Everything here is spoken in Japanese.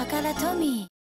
宝トミー